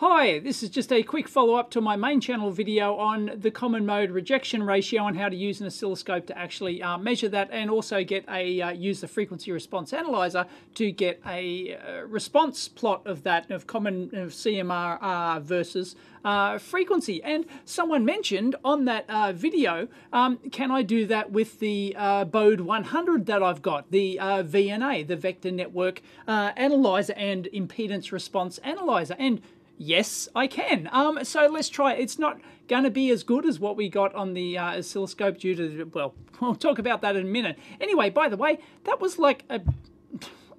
Hi, this is just a quick follow-up to my main channel video on the common mode rejection ratio and how to use an oscilloscope to actually uh, measure that and also get a uh, use the frequency response analyzer to get a uh, response plot of that of common of CMR versus uh, frequency. And someone mentioned on that uh, video, um, can I do that with the uh, Bode 100 that I've got, the VNA, the Vector Network Analyzer and Impedance Response Analyzer? And Yes, I can. Um, so let's try. It's not going to be as good as what we got on the uh, oscilloscope due to, well, we'll talk about that in a minute. Anyway, by the way, that was like a,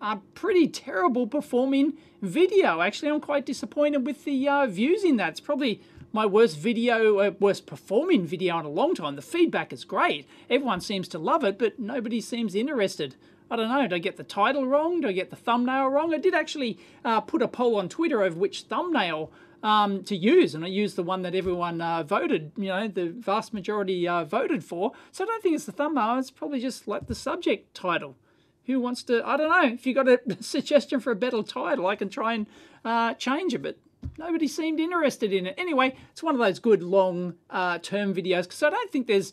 a pretty terrible performing video. Actually, I'm quite disappointed with the uh, views in that. It's probably my worst video, uh, worst performing video in a long time. The feedback is great. Everyone seems to love it, but nobody seems interested. I don't know, did I get the title wrong? Did I get the thumbnail wrong? I did actually uh, put a poll on Twitter over which thumbnail um, to use, and I used the one that everyone uh, voted, you know, the vast majority uh, voted for. So I don't think it's the thumbnail, it's probably just like the subject title. Who wants to, I don't know, if you got a suggestion for a better title, I can try and uh, change it, but nobody seemed interested in it. Anyway, it's one of those good long uh, term videos because I don't think there's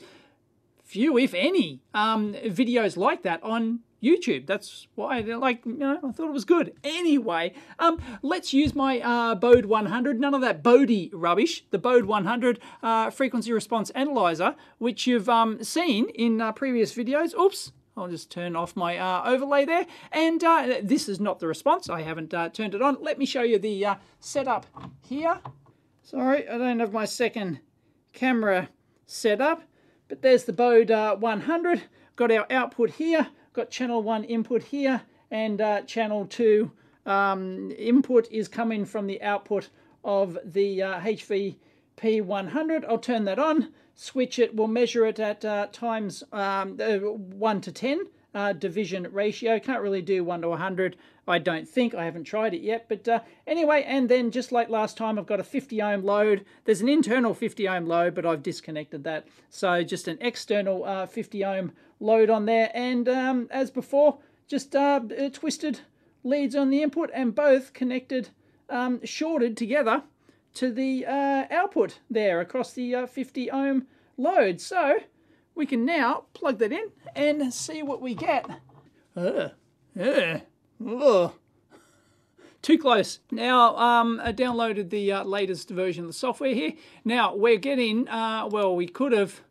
few, if any, um, videos like that on YouTube. That's why they're like, you know, I thought it was good. Anyway, um, let's use my uh, Bode 100. None of that Bodie rubbish. The Bode 100 uh, frequency response analyzer, which you've um, seen in uh, previous videos. Oops. I'll just turn off my uh, overlay there. And uh, this is not the response. I haven't uh, turned it on. Let me show you the setup here. Sorry, I don't have my second camera set up. But there's the Bode 100. Got our output here got channel 1 input here and uh, channel 2 um, input is coming from the output of the uh, HVP100. I'll turn that on, switch it, we'll measure it at uh, times um, 1 to 10 uh, division ratio. Can't really do 1 to 100, I don't think. I haven't tried it yet. But uh, anyway, and then just like last time, I've got a 50 ohm load. There's an internal 50 ohm load, but I've disconnected that. So just an external uh, 50 ohm load on there. And um, as before, just uh, uh, twisted leads on the input and both connected, um, shorted together to the uh, output there across the 50 ohm load. So we can now plug that in and see what we get. Uh, uh. Too close. Now, um, I downloaded the uh, latest version of the software here. Now, we're getting, uh, well, we could have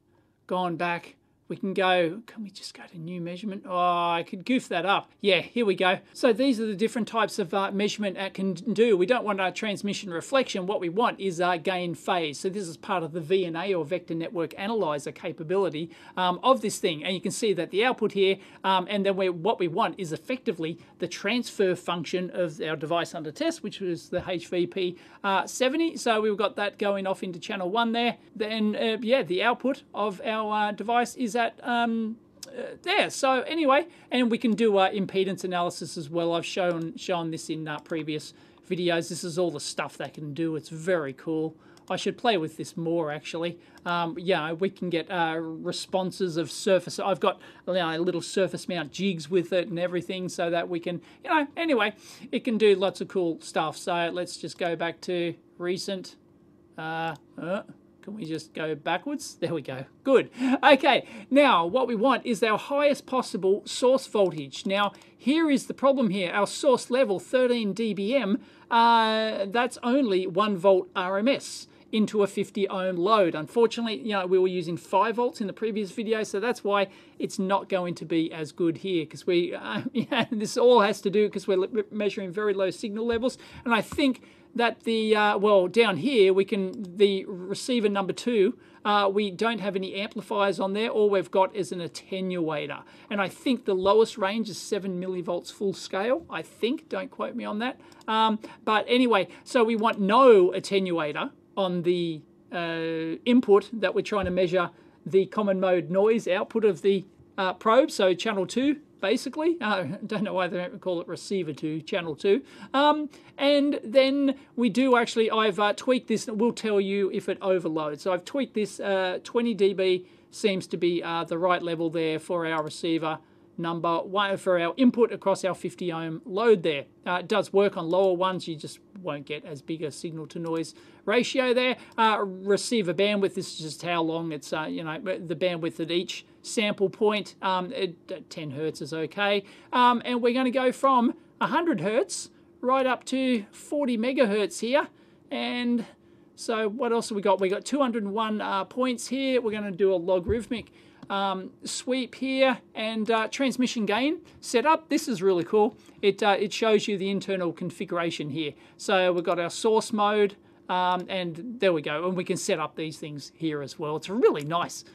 gone back we can go, can we just go to new measurement? Oh, I could goof that up. Yeah, here we go. So these are the different types of uh, measurement it can do. We don't want our transmission reflection. What we want is our gain phase. So this is part of the VNA or Vector Network Analyzer capability um, of this thing. And you can see that the output here, um, and then we, what we want is effectively the transfer function of our device under test, which was the HVP uh, 70. So we've got that going off into channel one there. Then, uh, yeah, the output of our uh, device is that um, uh, there. So anyway, and we can do uh, impedance analysis as well. I've shown shown this in uh, previous videos. This is all the stuff they can do. It's very cool. I should play with this more actually. Um, yeah, we can get uh, responses of surface. I've got you know, little surface mount jigs with it and everything so that we can, you know, anyway, it can do lots of cool stuff. So let's just go back to recent. Uh, uh, can we just go backwards? There we go. Good. Okay, now what we want is our highest possible source voltage. Now, here is the problem here. Our source level, 13 dBm, uh, that's only 1 volt RMS into a 50 ohm load. Unfortunately, you know, we were using 5 volts in the previous video, so that's why it's not going to be as good here because we, uh, yeah, this all has to do because we're measuring very low signal levels. And I think that the, uh, well, down here, we can, the receiver number two, uh, we don't have any amplifiers on there. All we've got is an attenuator. And I think the lowest range is 7 millivolts full scale. I think, don't quote me on that. Um, but anyway, so we want no attenuator on the uh, input that we're trying to measure the common mode noise output of the uh, probe. So channel 2 basically. I don't know why they don't call it receiver 2, channel 2. Um, and then we do actually, I've uh, tweaked this, and will tell you if it overloads. So I've tweaked this, uh, 20 dB seems to be uh, the right level there for our receiver number one for our input across our 50 ohm load there. Uh, it does work on lower ones, you just won't get as big a signal to noise ratio there. Uh, receiver bandwidth, this is just how long it's, uh, you know, the bandwidth at each sample point. Um, it, 10 hertz is okay. Um, and we're going to go from 100 hertz right up to 40 megahertz here. And so what else have we got? We got 201 uh, points here. We're going to do a logarithmic um, sweep here and uh, transmission gain setup. This is really cool. It, uh, it shows you the internal configuration here. So we've got our source mode um, and there we go. And we can set up these things here as well. It's really nice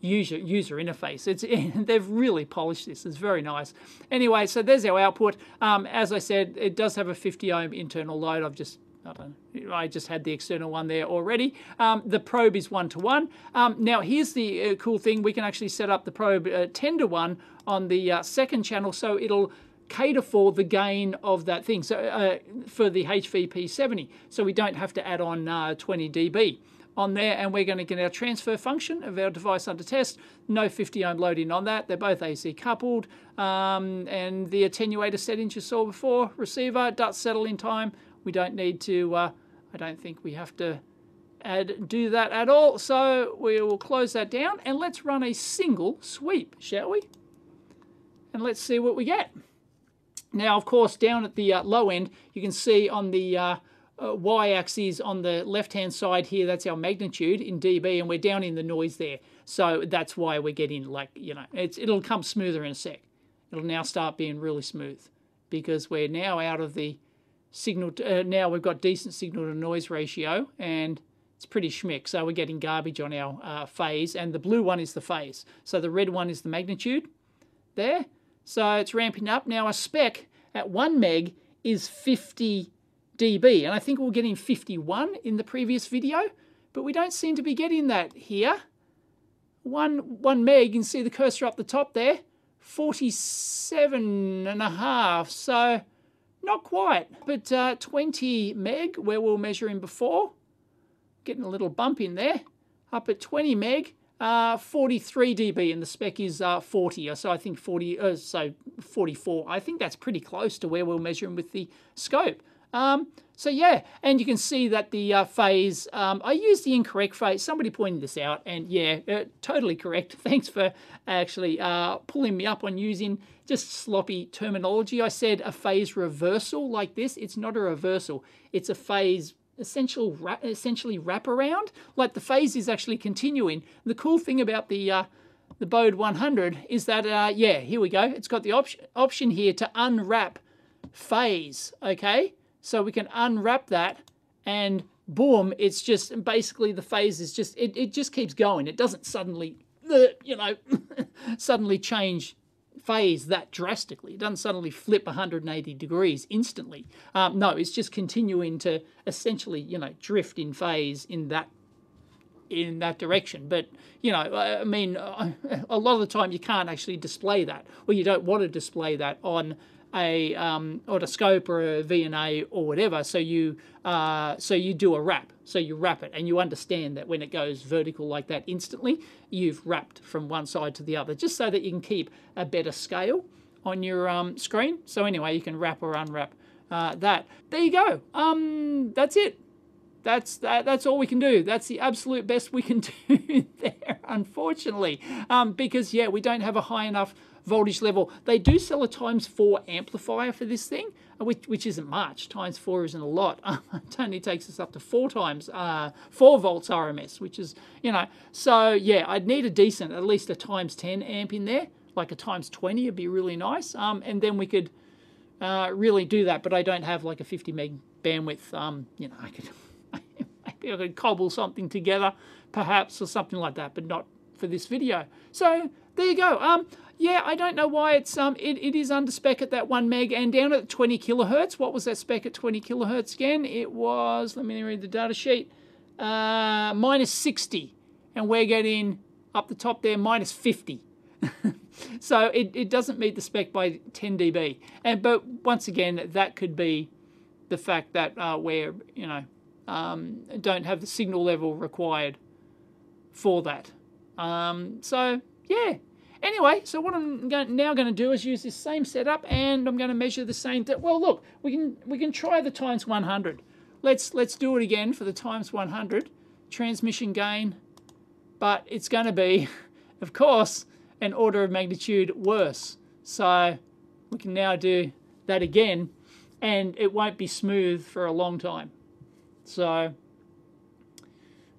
user user interface. It's they've really polished this. It's very nice. Anyway, so there's our output. Um, as I said, it does have a 50 ohm internal load. I've just I I just had the external one there already. Um, the probe is one to one. Um, now here's the uh, cool thing: we can actually set up the probe uh, 10 to one on the uh, second channel, so it'll cater for the gain of that thing. So uh, for the HVP70, so we don't have to add on uh, 20 dB on there and we're going to get our transfer function of our device under test. No 50 ohm loading on that. They're both AC coupled. Um, and the attenuator settings you saw before, receiver, does settle in time. We don't need to, uh, I don't think we have to add do that at all. So we will close that down and let's run a single sweep, shall we? And let's see what we get. Now, of course, down at the uh, low end, you can see on the uh, uh, y-axis on the left-hand side here, that's our magnitude in dB, and we're down in the noise there. So that's why we're getting like, you know, it'll come smoother in a sec. It'll now start being really smooth because we're now out of the signal, to, uh, now we've got decent signal to noise ratio and it's pretty schmick. So we're getting garbage on our uh, phase and the blue one is the phase. So the red one is the magnitude there. So it's ramping up. Now a spec at 1 meg is 50 dB. And I think we are getting 51 in the previous video, but we don't seem to be getting that here. One, one meg, you can see the cursor up the top there, 47 and a half, so not quite. But uh, 20 meg, where we were measuring before, getting a little bump in there. Up at 20 meg, uh, 43 dB, and the spec is uh, 40, so I think 40, uh, so 44. I think that's pretty close to where we we're measuring with the scope. Um, so yeah, and you can see that the uh, phase, um, I used the incorrect phase. Somebody pointed this out, and yeah, uh, totally correct. Thanks for actually uh, pulling me up on using just sloppy terminology. I said a phase reversal like this. It's not a reversal. It's a phase essential, essentially wraparound. Like the phase is actually continuing. The cool thing about the uh, the Bode 100 is that, uh, yeah, here we go. It's got the option option here to unwrap phase, okay? So we can unwrap that and boom, it's just basically the phase is just, it, it just keeps going. It doesn't suddenly, you know, suddenly change phase that drastically. It doesn't suddenly flip 180 degrees instantly. Um, no, it's just continuing to essentially, you know, drift in phase in that in that direction. But you know, I mean, a lot of the time you can't actually display that, or you don't want to display that on a um, otoscope or a VNA or whatever. So you uh, so you do a wrap. So you wrap it, and you understand that when it goes vertical like that instantly, you've wrapped from one side to the other, just so that you can keep a better scale on your um, screen. So anyway, you can wrap or unwrap uh, that. There you go. Um, that's it. That's that, that's all we can do. That's the absolute best we can do there, unfortunately, um, because yeah, we don't have a high enough voltage level. They do sell a times four amplifier for this thing, which, which isn't much. Times four isn't a lot. it only takes us up to four times, uh, four volts RMS, which is, you know, so yeah, I'd need a decent, at least a times 10 amp in there, like a times 20 would be really nice. Um, and then we could uh, really do that, but I don't have like a 50 meg bandwidth. Um, you know, I could, I could cobble something together, perhaps, or something like that, but not for this video. So there you go. Um, yeah, I don't know why it's um it, it is under spec at that one meg and down at 20 kilohertz. What was that spec at 20 kilohertz again? It was let me read the data sheet. Uh, minus 60, and we're getting up the top there minus 50. so it, it doesn't meet the spec by 10 dB. And but once again, that could be the fact that uh, we're you know um, don't have the signal level required for that. Um, so yeah, Anyway, so what I'm now going to do is use this same setup and I'm going to measure the same. well, look, we can we can try the times 100. Let's let's do it again for the times 100 transmission gain, but it's going to be, of course, an order of magnitude worse. So we can now do that again, and it won't be smooth for a long time. So,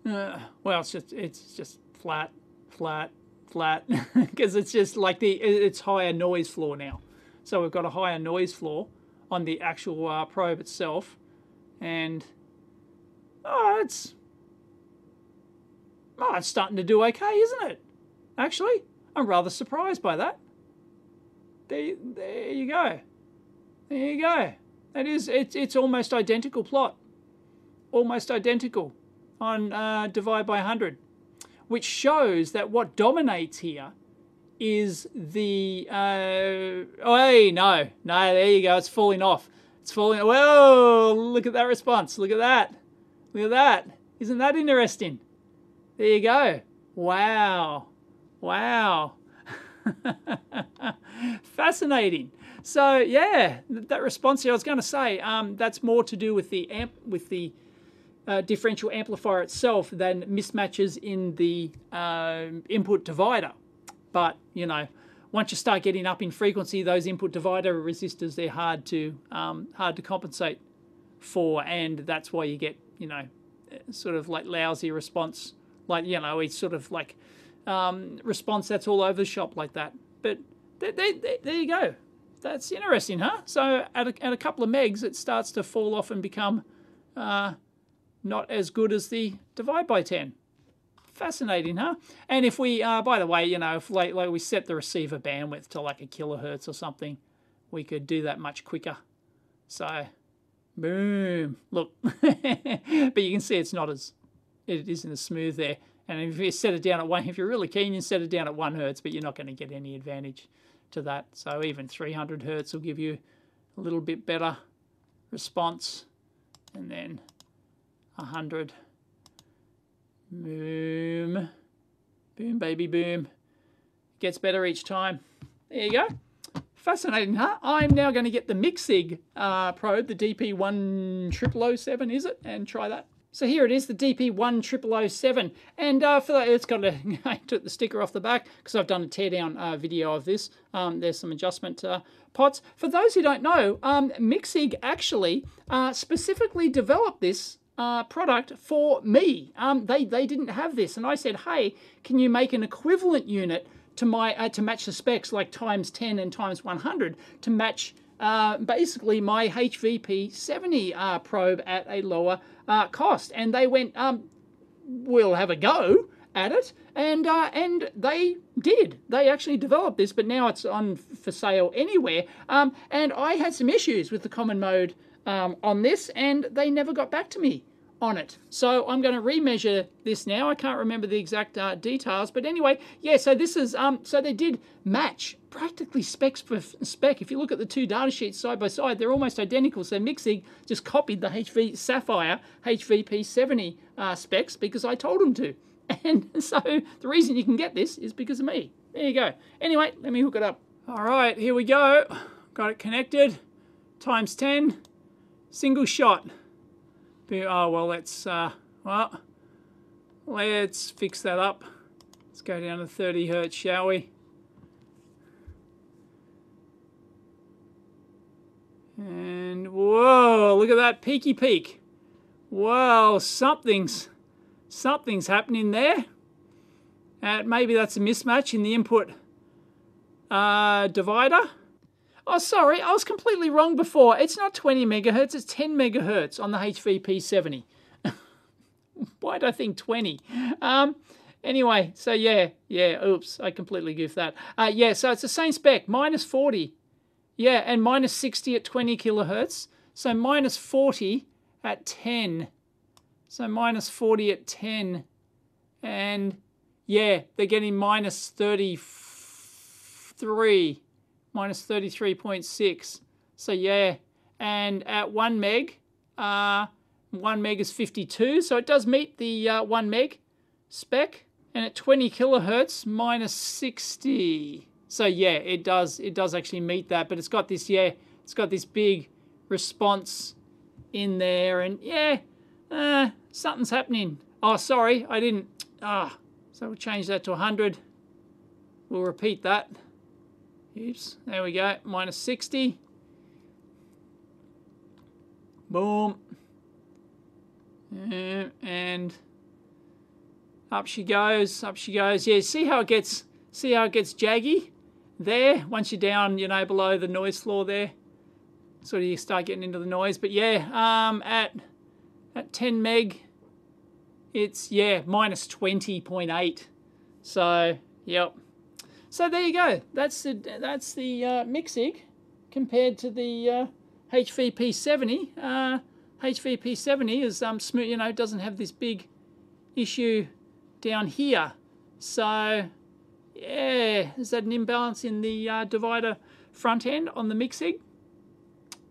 uh, well, it's just it's just flat, flat, flat because it's just like the it's higher noise floor now. So we've got a higher noise floor on the actual uh, probe itself, and oh, it's oh, it's starting to do okay, isn't it? Actually, I'm rather surprised by that. There, there you go. There you go. That is, it's it's almost identical plot, almost identical on uh, divide by 100 which shows that what dominates here is the uh, oh hey no no there you go it's falling off. It's falling whoa look at that response look at that look at that. Isn't that interesting? There you go. Wow wow. Fascinating. So yeah that response here I was going to say um, that's more to do with the amp with the uh, differential amplifier itself than mismatches in the uh, input divider. But, you know, once you start getting up in frequency, those input divider resistors, they're hard to, um, hard to compensate for. And that's why you get, you know, sort of like lousy response. Like, you know, it's sort of like um, response that's all over the shop like that. But there, there, there you go. That's interesting, huh? So at a, at a couple of megs, it starts to fall off and become uh, not as good as the divide by 10. Fascinating, huh? And if we, uh, by the way, you know, if like, like we set the receiver bandwidth to like a kilohertz or something, we could do that much quicker. So, boom, look. but you can see it's not as, it isn't as smooth there. And if you set it down at one, if you're really keen, you set it down at one hertz, but you're not going to get any advantage to that. So even 300 hertz will give you a little bit better response. And then 100. Boom. Boom, baby, boom. Gets better each time. There you go. Fascinating, huh? I'm now going to get the Micsig uh, probe, the DP1007, is it? And try that. So here it is, the DP1007. And uh, for that, it's got a, I took the sticker off the back because I've done a teardown uh, video of this. Um, there's some adjustment uh, pots. For those who don't know, um, Micsig actually uh, specifically developed this uh, product for me. Um, they they didn't have this, and I said, hey, can you make an equivalent unit to my uh, to match the specs like times 10 and times 100 to match uh, basically my HVP 70 uh, probe at a lower uh, cost? And they went, um, we'll have a go at it, and uh, and they did. They actually developed this, but now it's on for sale anywhere. Um, and I had some issues with the common mode um, on this and they never got back to me on it. So I'm going to remeasure this now. I can't remember the exact uh, details, but anyway, yeah, so this is, um, so they did match practically specs for spec. If you look at the two data sheets side by side, they're almost identical. So Micsig just copied the HV Sapphire HVP70 uh, specs because I told them to. And so the reason you can get this is because of me. There you go. Anyway, let me hook it up. All right, here we go. Got it connected. Times 10 single shot. Oh, well, let's, uh, well, let's fix that up. Let's go down to 30 hertz, shall we? And whoa, look at that peaky peak. Whoa, something's, something's happening there. And maybe that's a mismatch in the input uh, divider. Oh, sorry, I was completely wrong before. It's not 20 megahertz, it's 10 megahertz on the HVP70. Why did I think 20? Um, anyway, so yeah, yeah, oops, I completely goofed that. Uh, yeah, so it's the same spec, minus 40. Yeah, and minus 60 at 20 kilohertz. So minus 40 at 10. So minus 40 at 10. And yeah, they're getting minus 33 minus 33.6. So yeah, and at 1 meg, uh, 1 meg is 52, so it does meet the uh, 1 meg spec. and at 20 kilohertz minus 60 so yeah it does it does actually meet that but it's got this yeah it's got this big response in there and yeah uh, something's happening oh sorry I didn't ah so we'll change that to 100 we'll repeat that oops there we go minus 60 boom and up she goes, up she goes. Yeah, see how it gets, see how it gets jaggy there? Once you're down, you know, below the noise floor there, sort of you start getting into the noise. But yeah, um, at at 10 meg, it's yeah minus 20.8. So yep. So there you go. That's the that's the uh, Micsig compared to the uh, HVP 70. Uh, HVP 70 is um smooth, you know, doesn't have this big issue down here. So yeah, is that an imbalance in the uh, divider front end on the Micsig?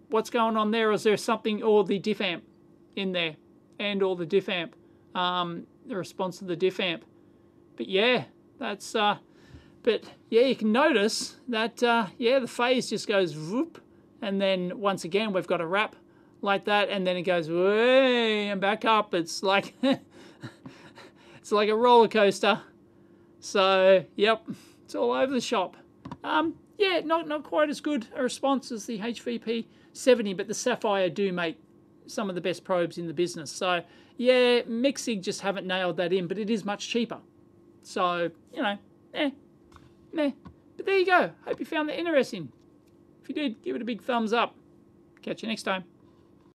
What's going on there? Is there something, or the diff amp in there, and or the diff amp, um, the response to the diff amp? But yeah, that's, uh, but yeah, you can notice that, uh, yeah, the phase just goes whoop, and then once again, we've got a wrap like that, and then it goes way and back up. It's like it's like a roller coaster. So yep, it's all over the shop. Um, yeah, not not quite as good a response as the HVP 70, but the Sapphire do make some of the best probes in the business. So yeah, Micsig just haven't nailed that in, but it is much cheaper. So you know, eh, meh. But there you go. Hope you found that interesting. If you did, give it a big thumbs up. Catch you next time.